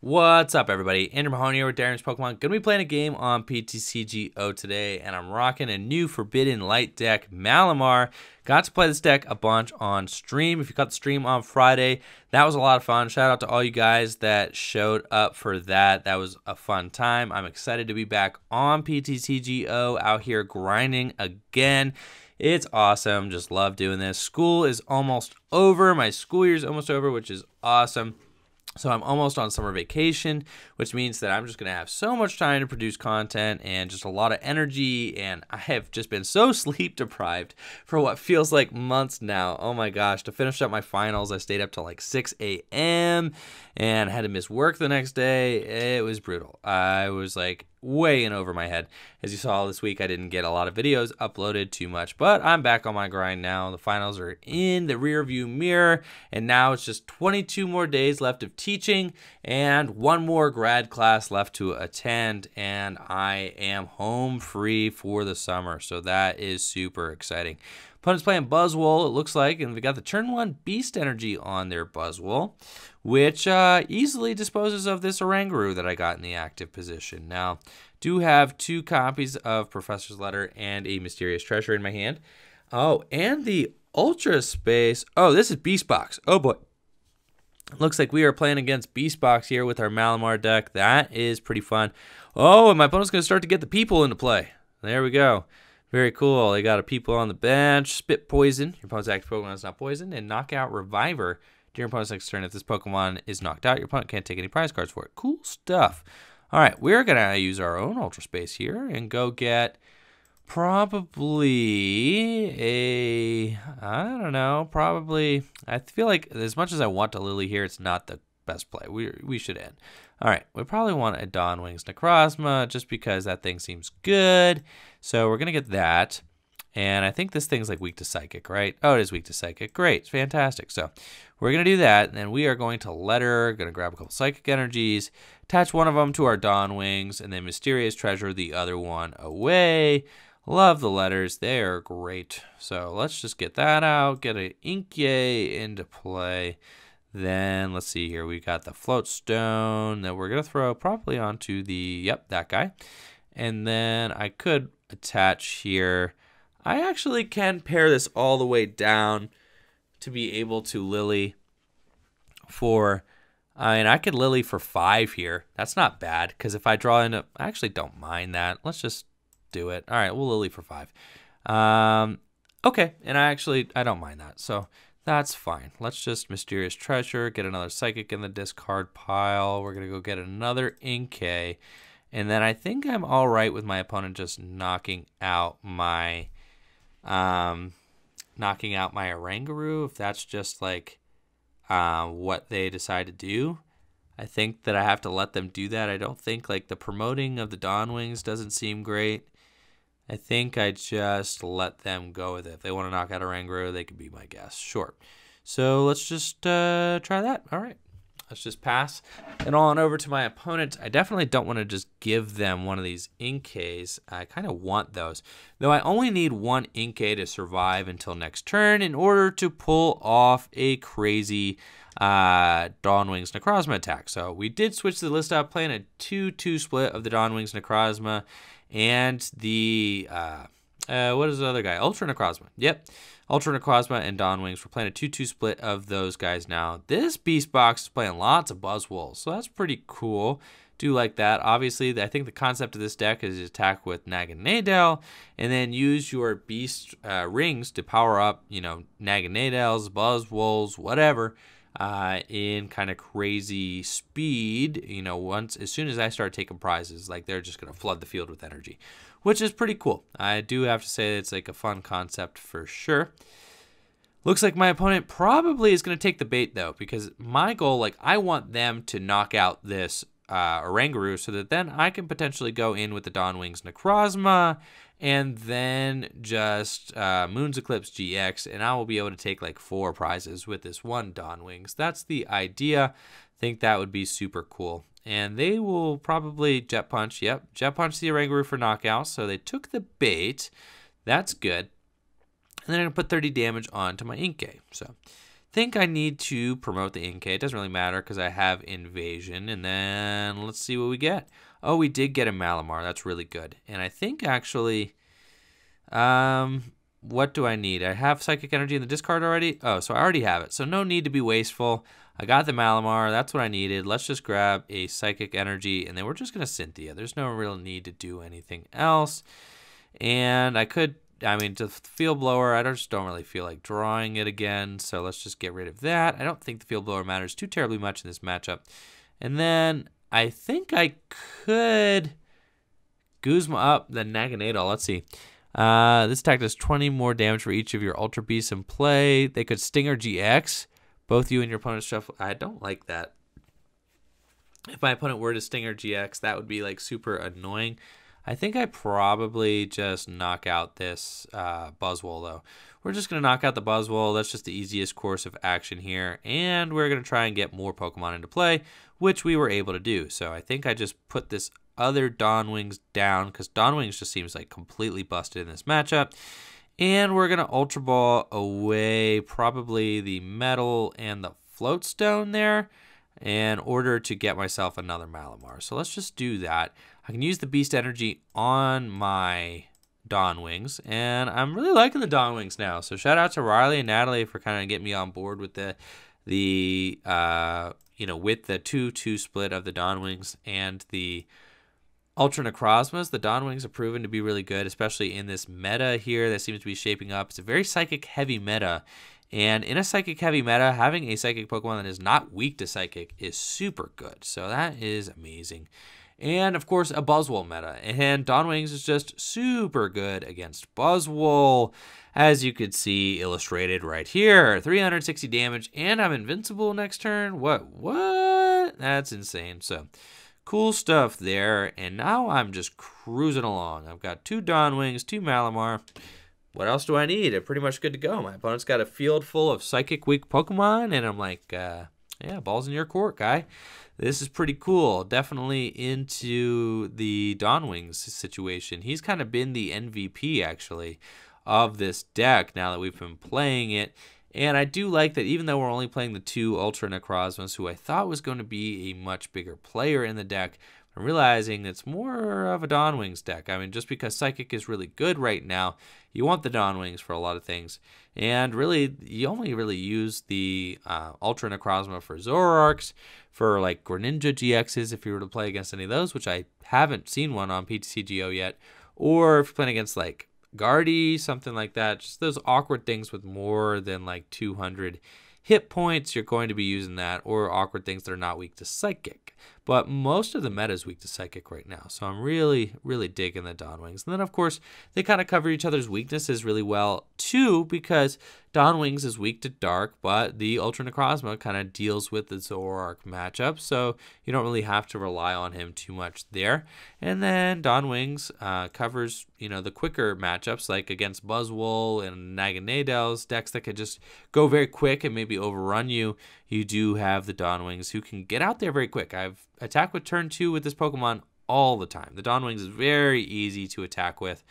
What's up, everybody? Andrew Mahone here with Deriums Pokemon. Gonna be playing a game on PTCGO today, and I'm rocking a new Forbidden Light deck, Malamar. Got to play this deck a bunch on stream. If you caught the stream on Friday, that was a lot of fun. Shout out to all you guys that showed up for that. That was a fun time. I'm excited to be back on PTCGO out here grinding again. It's awesome. Just love doing this. School is almost over. My school year is almost over, which is awesome. So I'm almost on summer vacation, which means that I'm just going to have so much time to produce content and just a lot of energy. And I have just been so sleep deprived for what feels like months now. Oh my gosh, to finish up my finals, I stayed up till like 6 a.m. and had to miss work the next day. It was brutal. I was like way in over my head. As you saw this week, I didn't get a lot of videos uploaded too much, but I'm back on my grind now. The finals are in the rear view mirror, and now it's just 22 more days left of teaching and one more grad class left to attend, and I am home free for the summer. So that is super exciting. Opponent's playing Buzzwole, it looks like, and we got the turn one Beast Energy on their Buzzwole, which uh, easily disposes of this Oranguru that I got in the active position. Now, do have two copies of Professor's Letter and a Mysterious Treasure in my hand. Oh, and the Ultra Space. Oh, this is Beast Box. Oh boy. Looks like we are playing against Beast Box here with our Malamar deck. That is pretty fun. Oh, and my opponent's going to start to get the Poipole into play. There we go. Very cool. They got a Poipole on the bench. Spit Poison. Your opponent's active Pokemon is not poisoned. And Knockout Reviver. During your opponent's next turn, if this Pokemon is knocked out, your opponent can't take any prize cards for it. Cool stuff. All right, we're going to use our own Ultra Space here and go get probably a, I don't know, probably, I feel like as much as I want to Lillie here, it's not the best play. We, we should end. All right, we probably want a Dawn Wings Necrozma just because that thing seems good. So we're to get that. And I think this thing's like weak to Psychic, right? Oh, it is weak to Psychic. Great, fantastic. So we're to do that, and then we are going to Letter, to grab a couple Psychic Energies, attach one of them to our Dawn Wings, and then Mysterious Treasure the other one away. Love the letters. They are great. So let's just get that out, get an Inkay into play. Then let's see here. We've got the float stone that we're going to throw probably onto the, yep, that guy. And then I could attach here. I actually can pare this all the way down to be able to Lillie for, I mean, I could Lillie for five here. That's not bad because if I draw in, a, I actually don't mind that. Let's just do it. All right, we'll Lillie for five. Um, okay, and I actually, I don't mind that. So that's fine. Let's just Mysterious Treasure, get another Psychic in the discard pile. We're going to go get another Inkay. And then I think I'm all right with my opponent just knocking out my, um, knocking out my Oranguru. If that's just like, uh, what they decide to do. I think that I have to let them do that. I don't think like the promoting of the Dawn Wings doesn't seem great. I think I just let them go with it. If they want to knock out a Oranguru, they could be my guest. Sure. So let's just uh, try that. All right. Let's just pass and on over to my opponent. I definitely don't want to just give them one of these Inkays. I kind of want those. Though I only need one Inkay to survive until next turn in order to pull off a crazy uh, Dawn Wings Necrozma attack. So we did switch the list up, playing a 2-2 split of the Dawn Wings Necrozma and the uh, uh, what is the other guy? Ultra Necrozma. Yep. Ultra Necrozma and Dawn Wings. We're playing a 2-2 split of those guys now. This Beast Box is playing lots of Buzzwoles, so that's pretty cool. Do like that. Obviously, I think the concept of this deck is attack with Naganadel, and then use your Beast uh, rings to power up, you know, Naganadels, Buzzwolves, whatever, uh, in kind of crazy speed. You know, once as soon as I start taking prizes, like they're just gonna flood the field with energy, which is pretty cool. I do have to say it's like a fun concept for sure. Looks like my opponent probably is going to take the bait though, because my goal, like I want them to knock out this uh, Oranguru so that then I can potentially go in with the Dawn Wings Necrozma and then just uh, Moon's Eclipse GX, and I will be able to take like four prizes with this one Dawn Wings. That's the idea. Think that would be super cool. And they will probably Jet Punch. Yep, Jet Punch the Oranguru for knockout. So they took the bait. That's good. And then I'm going to put 30 damage onto my Inkay. So think I need to promote the Inkay. It doesn't really matter because I have Invasion. And then let's see what we get. Oh, we did get a Malamar. That's really good. And I think actually, um, what do I need? I have Psychic Energy in the discard already. Oh, so I already have it. So no need to be wasteful. I got the Malamar. That's what I needed. Let's just grab a Psychic Energy, and then we're just going to Cynthia. There's no real need to do anything else. And I could, I mean, to Field Blower, I just don't really feel like drawing it again. So let's just get rid of that. I don't think the Field Blower matters too terribly much in this matchup. And then I think I could Guzma up the Naganadel. Let's see. Uh, this attack does 20 more damage for each of your Ultra Beasts in play. They could Stinger GX. Both you and your opponent shuffle. I don't like that. If my opponent were to Stinger GX, that would be like super annoying. I think I probably just knock out this uh, Buzzwole though. We're just going to knock out the Buzzwole. That's just the easiest course of action here. And we're going to try and get more Pokemon into play, which we were able to do. So I think I just put this other Dawn Wings down because Dawn Wings just seems like completely busted in this matchup. And we're going to Ultra Ball away probably the Metal and the Float Stone there in order to get myself another Malamar. So let's just do that. I can use the Beast Energy on my Dawn Wings, and I'm really liking the Dawn Wings now. So shout out to Riley and Natalie for kind of getting me on board with the the uh, you know with the two two split of the Dawn Wings and the Ultra Necrozmas, the Dawn Wings have proven to be really good, especially in this meta here that seems to be shaping up. It's a very psychic heavy meta. And in a psychic heavy meta, having a psychic Pokemon that is not weak to psychic is super good. So that is amazing. And of course, a Buzzwole meta. And Dawn Wings is just super good against Buzzwole, as you could see illustrated right here. 360 damage, and I'm invincible next turn. What? What? That's insane. So Cool stuff there. And now I'm just cruising along. I've got two Dawn Wings, two Malamar. What else do I need? I'm pretty much good to go. My opponent's got a field full of Psychic Weak Pokemon, and I'm like, uh, yeah, ball's in your court, guy. This is pretty cool. Definitely into the Dawn Wings situation. He's kind of been the MVP, actually, of this deck now that we've been playing it. And I do like that even though we're only playing the two Ultra Necrozmas, who I thought was going to be a much bigger player in the deck, I'm realizing it's more of a Dawn Wings deck. I mean, just because Psychic is really good right now, you want the Dawn Wings for a lot of things. And really, you only really use the uh, Ultra Necrozma for Zoroarks, for like Greninja GXs if you were to play against any of those, which I haven't seen one on PTCGO yet. Or if you're playing against like Gardy, something like that. Just those awkward things with more than like 200 hit points, you're going to be using that, or awkward things that are not weak to psychic. But most of the meta is weak to Psychic right now. So I'm really, really digging the Dawn Wings. And then, of course, they kind of cover each other's weaknesses really well, too, because Dawn Wings is weak to Dark, but the Ultra Necrozma kind of deals with the Zoroark matchup. So you don't really have to rely on him too much there. And then Dawn Wings uh, covers, you know, the quicker matchups, like against Buzzwole and Naganadel's decks that could just go very quick and maybe overrun you. You do have the Dawn Wings who can get out there very quick. I've attack with turn two with this Pokemon all the time. The Dawn Wings is very easy to attack with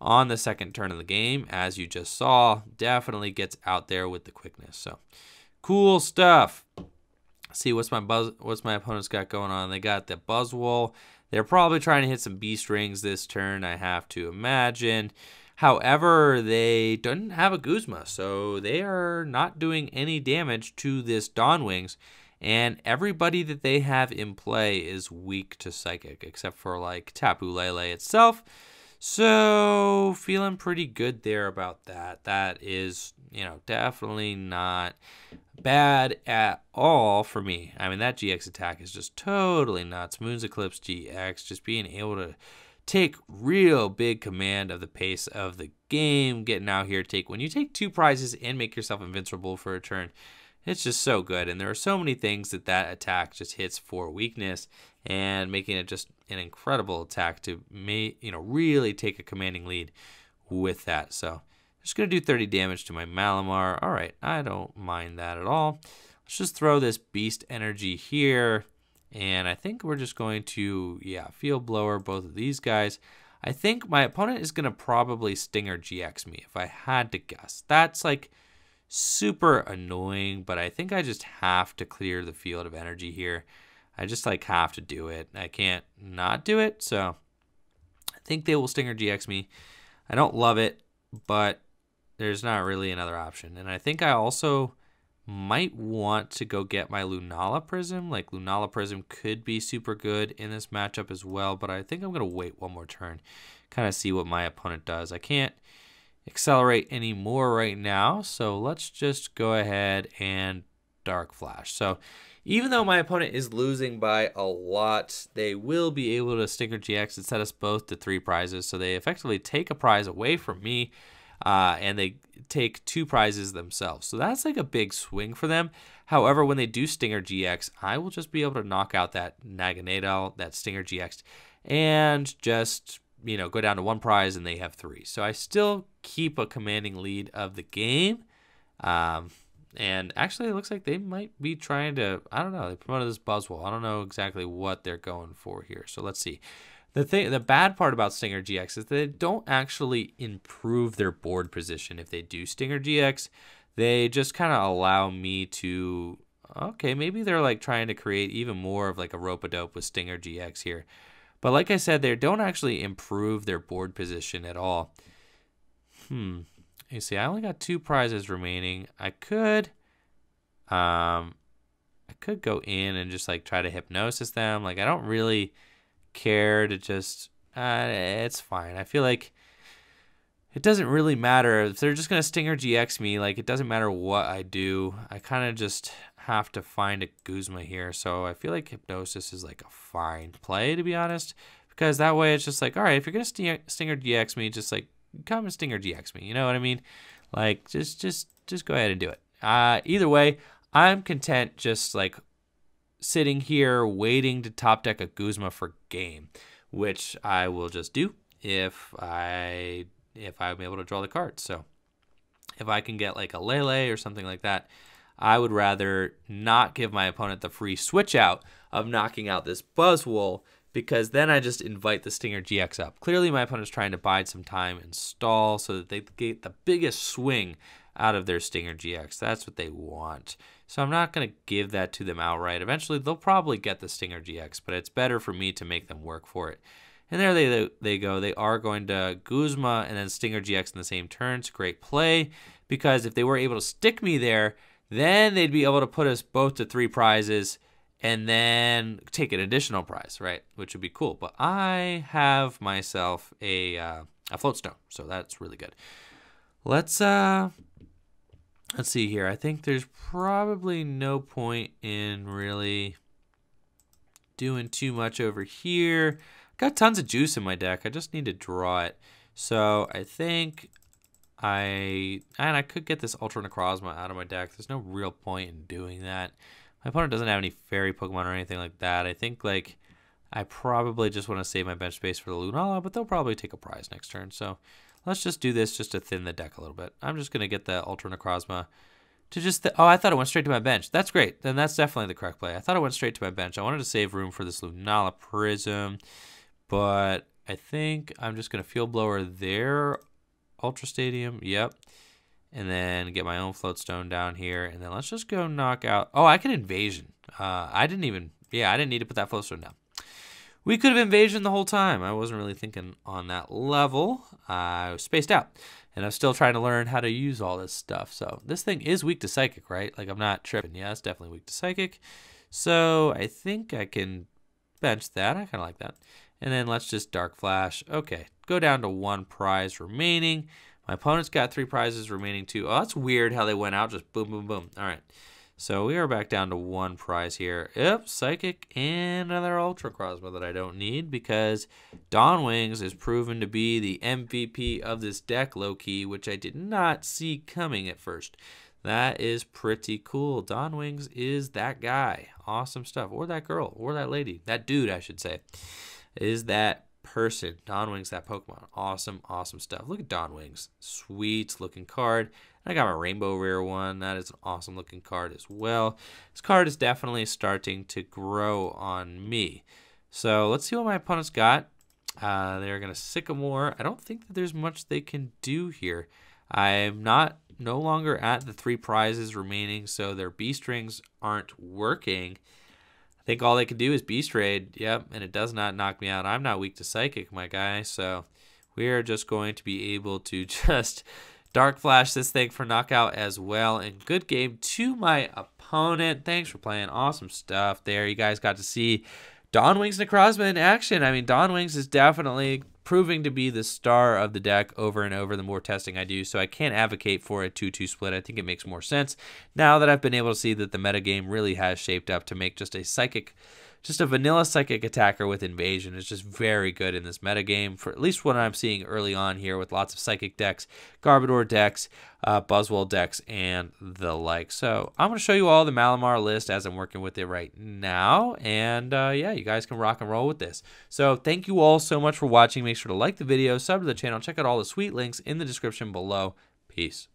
on the second turn of the game, as you just saw. Definitely gets out there with the quickness. So cool stuff. See what's my buzz what's my opponent's got going on. They got the Buzzwole. They're probably trying to hit some Beast Rings this turn, I have to imagine. However, they don't have a Guzma, so they are not doing any damage to this Dawn Wings and everybody that they have in play is weak to psychic except for like Tapu Lele itself. So feeling pretty good there about that. That is, you know, definitely not bad at all for me. I mean, that GX attack is just totally nuts. Moon's Eclipse GX, just being able to take real big command of the pace of the game, getting out here, take when you take two prizes and make yourself invincible for a turn it's just so good. And there are so many things that that attack just hits for weakness and making it just an incredible attack to may, you know, really take a commanding lead with that. So just going to do 30 damage to my Malamar. All right, I don't mind that at all. Let's just throw this beast energy here. And I think we're just going to, yeah, field blower both of these guys. I think my opponent is going to probably Stinger GX me if I had to guess. That's like super annoying, but I think I just have to clear the field of energy here. I just like have to do it. I can't not do it. So I think they will Stinger GX me. I don't love it, but there's not really another option. And I think I also might want to go get my Lunala Prism. Like Lunala Prism could be super good in this matchup as well, but I think I'm going to wait one more turn, kind of see what my opponent does. I can't accelerate any more right now, so let's just go ahead and Dark Flash. So even though my opponent is losing by a lot, they will be able to Stinger GX and set us both to three prizes. So they effectively take a prize away from me, uh, and they take two prizes themselves. So that's like a big swing for them. However, when they do Stinger GX, I will just be able to knock out that Naganadel, that Stinger GX, and just you know go down to one prize, and they have three. So I still keep a commanding lead of the game. Um, and actually, it looks like they might be trying to, I don't know, they promoted this Buzzwole. I don't know exactly what they're going for here. So let's see. The thing, the bad part about Stinger GX is they don't actually improve their board position if they do Stinger GX. They just kind of allow me to, okay, maybe they're like trying to create even more of like a rope a dope with Stinger GX here. But like I said, they don't actually improve their board position at all. Hmm. You see, I only got two prizes remaining. I could, um, I could go in and just like try to hypnosis them. Like I don't really care to just, uh, it's fine. I feel like it doesn't really matter if they're just gonna Stinger GX me. Like it doesn't matter what I do. I kind of just have to find a Guzma here. So I feel like hypnosis is like a fine play to be honest, because that way it's just like, all right, if you're gonna Stinger GX me, just like come and Stinger GX me. You know what I mean? Like just just just go ahead and do it. Uh, either way, I'm content just like sitting here waiting to top deck a Guzma for game, which I will just do if I if I'm able to draw the cards. So if I can get like a Lele or something like that, I would rather not give my opponent the free switch out of knocking out this Buzzwole because then I just invite the Stinger GX up. Clearly, my opponent's trying to bide some time and stall so that they get the biggest swing out of their Stinger GX. That's what they want. So I'm not going to give that to them outright. Eventually, they'll probably get the Stinger GX, but it's better for me to make them work for it. And there they, they go. They are going to Guzma and then Stinger GX in the same turn. It's great play because if they were able to stick me there, then they'd be able to put us both to three prizes and then take an additional prize, right? Which would be cool. But I have myself a uh, a float stone, so that's really good. Let's uh let's see here. I think there's probably no point in really doing too much over here. Got tons of juice in my deck. I just need to draw it. So I think I and I could get this Ultra Necrozma out of my deck. There's no real point in doing that. My opponent doesn't have any fairy Pokemon or anything like that. I think like I probably just want to save my bench space for the Lunala, but they'll probably take a prize next turn. So let's just do this just to thin the deck a little bit. I'm just going to get the Ultra Necrozma to just... oh, I thought it went straight to my bench. That's great. Then that's definitely the correct play. I thought it went straight to my bench. I wanted to save room for this Lunala Prism, but I think I'm just going to Field Blower there. Ultra Stadium. Yep and then get my own float stone down here. And then let's just go knock out. Oh, I can invasion. Uh, I didn't even, yeah, I didn't need to put that float stone down. We could have invasion the whole time. I wasn't really thinking on that level. I was spaced out. And I'm still trying to learn how to use all this stuff. So this thing is weak to psychic, right? Like I'm not tripping. Yeah, it's definitely weak to psychic. So I think I can bench that. I kind of like that. And then let's just dark flash. Okay, go down to one prize remaining. My opponent's got three prizes remaining too. Oh, that's weird how they went out. Just boom, boom, boom. All right. So we are back down to one prize here. Yep, Psychic and another Ultra Necrozma that I don't need because Dawn Wings is proven to be the MVP of this deck, low-key, which I did not see coming at first. That is pretty cool. Dawn Wings is that guy. Awesome stuff. Or that girl. Or that lady. That dude, I should say. Is that person. Dawn Wings, that Pokemon. Awesome, awesome stuff. Look at Dawn Wings. Sweet looking card. I got my Rainbow Rare one. That is an awesome looking card as well. This card is definitely starting to grow on me. So let's see what my opponent's got. Uh, they're going to Sycamore. I don't think that there's much they can do here. I'm not no longer at the three prizes remaining, so their Beast Rings aren't working. I think all they can do is beast raid. Yep, and it does not knock me out. I'm not weak to psychic, my guy, so we are just going to be able to just dark flash this thing for knockout as well. And good game to my opponent. Thanks for playing. Awesome stuff there. You guys got to see Dawn Wings Necrozma in action. I mean, Dawn Wings is definitely proving to be the star of the deck over and over the more testing I do. So I can't advocate for a 2-2 split. I think it makes more sense now that I've been able to see that the metagame really has shaped up to make just a psychic just a vanilla psychic attacker with invasion is just very good in this metagame for at least what I'm seeing early on here with lots of psychic decks, Garbodor decks, uh, Buzzwole decks, and the like. So I'm going to show you all the Malamar list as I'm working with it right now. And uh, yeah, you guys can rock and roll with this. So thank you all so much for watching. Make sure to like the video, sub to the channel, check out all the sweet links in the description below. Peace.